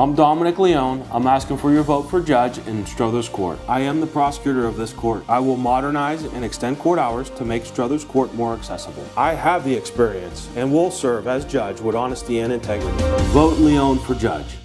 I'm Dominic Leone. I'm asking for your vote for judge in Struthers Court. I am the prosecutor of this court. I will modernize and extend court hours to make Struthers Court more accessible. I have the experience and will serve as judge with honesty and integrity. Vote Leone for judge.